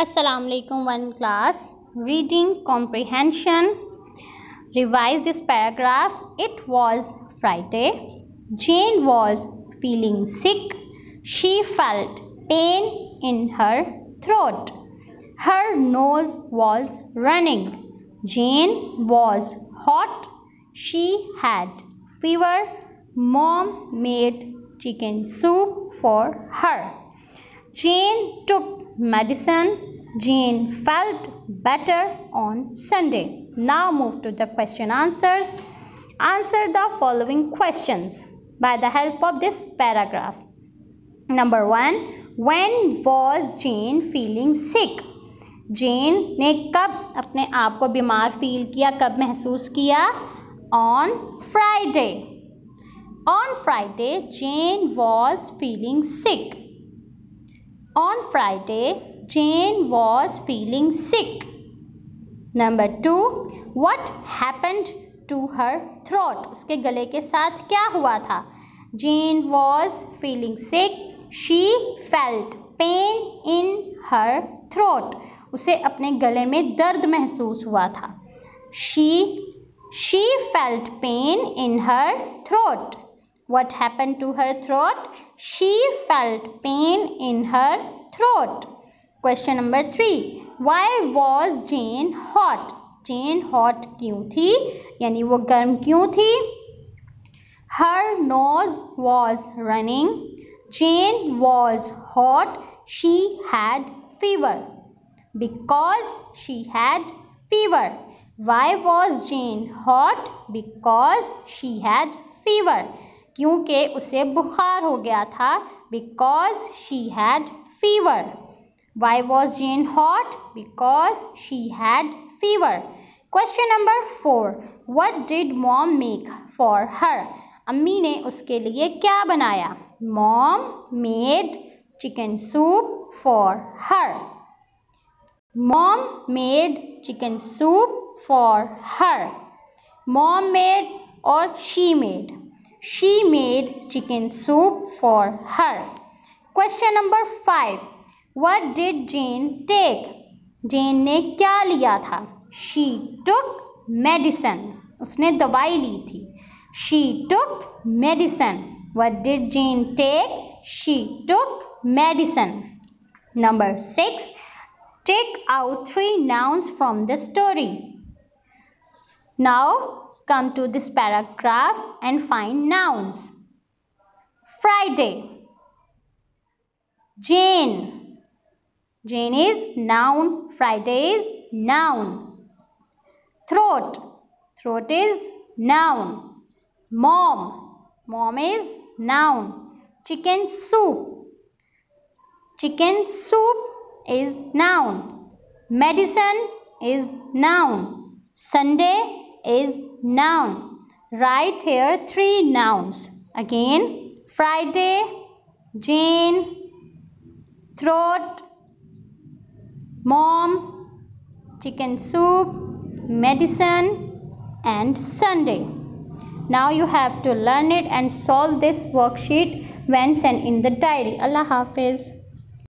Assalamu alaikum one class. Reading comprehension. Revise this paragraph. It was Friday. Jane was feeling sick. She felt pain in her throat. Her nose was running. Jane was hot. She had fever. Mom made chicken soup for her. Jane took medicine. Jane felt better on Sunday. Now move to the question answers. Answer the following questions by the help of this paragraph. Number 1. When was Jane feeling sick? जेन ने कब अपने आप को बीमार feel किया कब महसूस किया on Friday on Friday gen was feeling sick On Friday, Jane was feeling sick. Number two, what happened to her throat? उसके गले के साथ क्या हुआ था Jane was feeling sick. She felt pain in her throat. उसे अपने गले में दर्द महसूस हुआ था She she felt pain in her throat. What happened to her throat? She felt pain in her throat. Question number three why was Jane hot Jane hot क्यों थी? यानी वो गर्म क्यों थी? Her nose was running Jane was hot she had fever because she had fever why was Jane hot because she had fever क्योंकि उसे बुखार हो गया था. Because she had fever Why was Jane hot? Because she had fever. Question number four. What did mom make for her? Ammi ne uske liye kya banaya? Mom made chicken soup for her. Mom made chicken soup for her. Mom made or she made. She made chicken soup for her. Question number 5. What did Jane take? Jane ने क्या लिया था She took medicine. उसने दवाई ली थी She took medicine. What did Jane take? She took medicine. Number six. Take out three nouns from the story. Now come to this paragraph and find nouns. Friday. Jane. Jane is noun. Friday is noun. Throat. Throat is noun. Mom. Mom is noun. Chicken soup. Chicken soup is noun. Medicine is noun. Sunday is noun. Write here three nouns. Again, Friday, Jane, throat, mom, chicken soup, medicine and Sunday. Now you have to learn it and solve this worksheet when sent in the diary. Allah Hafiz.